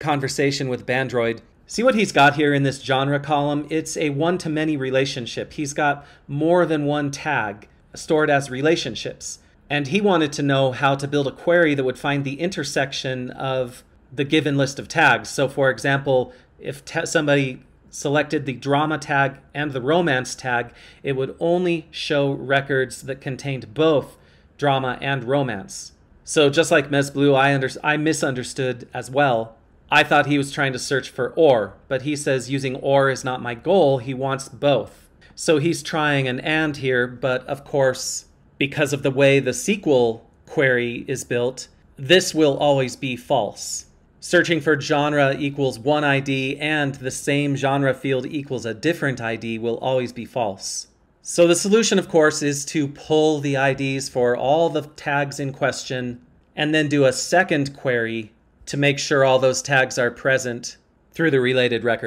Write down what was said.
conversation with Bandroid. See what he's got here in this genre column? It's a one to many relationship. He's got more than one tag stored as relationships. And he wanted to know how to build a query that would find the intersection of the given list of tags. So, for example, if somebody selected the drama tag and the romance tag, it would only show records that contained both drama and romance. So just like I, under- I misunderstood as well. I thought he was trying to search for or, but he says using or is not my goal. He wants both. So he's trying an and here, but of course, because of the way the SQL query is built, this will always be false. Searching for genre equals one ID and the same genre field equals a different ID will always be false. So the solution, of course, is to pull the IDs for all the tags in question and then do a second query to make sure all those tags are present through the related record.